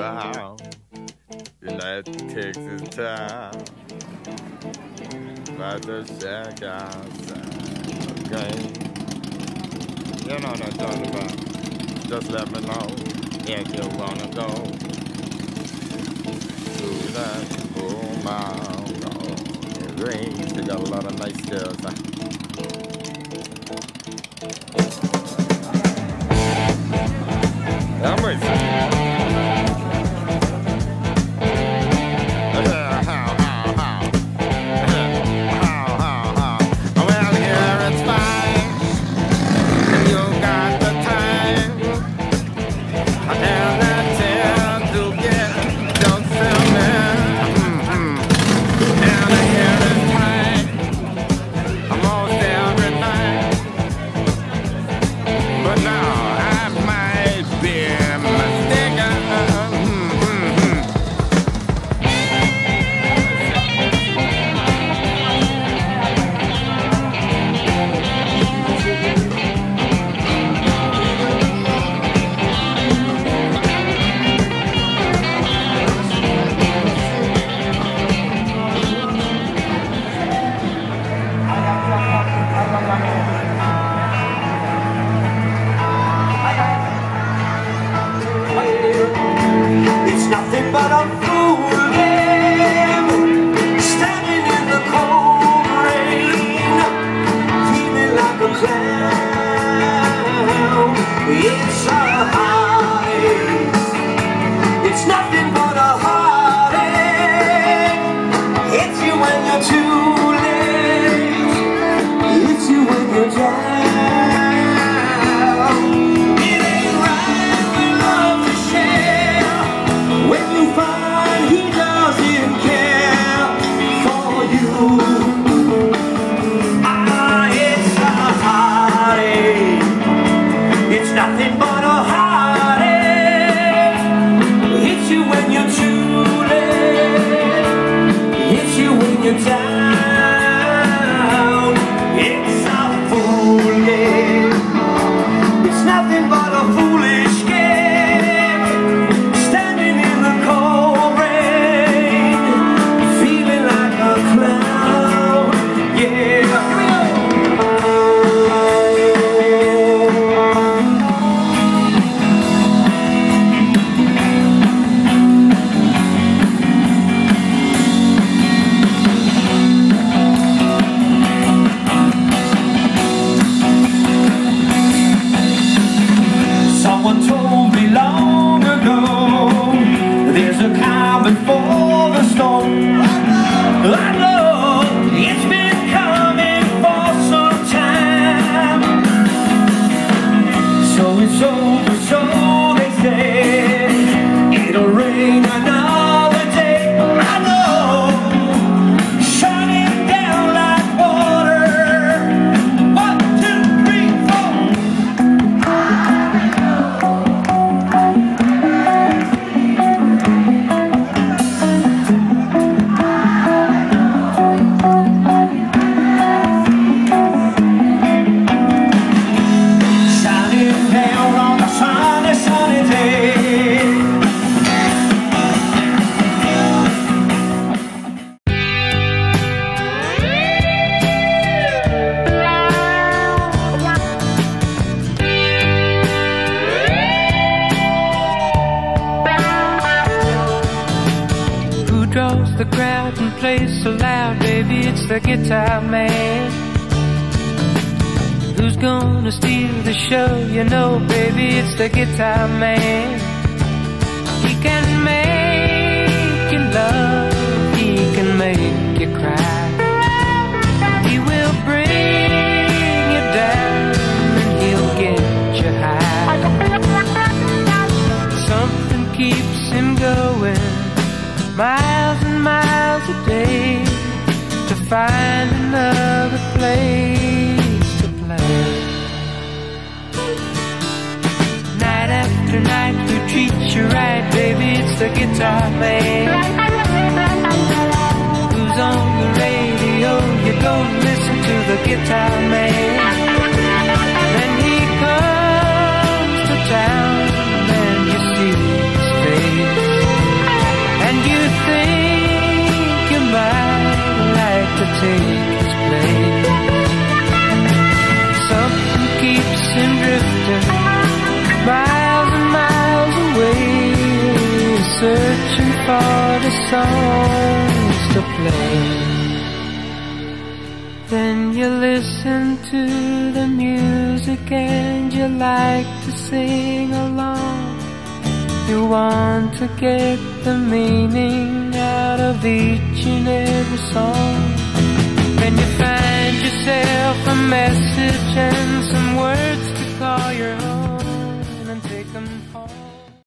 Brown. United Texas town. About to shack outside. Okay. You know what I'm talking about. Just let me know if you wanna go to that boom out. It rains. They got a lot of nice girls. Huh? But a fool game Standing in the cold rain Feeling like a clown. It's down told the crowd and plays so loud, baby? It's the guitar man. Who's gonna steal the show? You know, baby, it's the guitar man. He can make you love, he can make you cry. He will bring you down and he'll get you high. Something keeps him going miles day to find another place to play. Night after night, who treats you right, baby? It's the guitar man. Who's on the radio? You go listen to the guitar man. For the songs to play. Then you listen to the music and you like to sing along. You want to get the meaning out of each and every song. Then you find yourself a message and some words to call your own.